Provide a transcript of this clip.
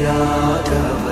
Radha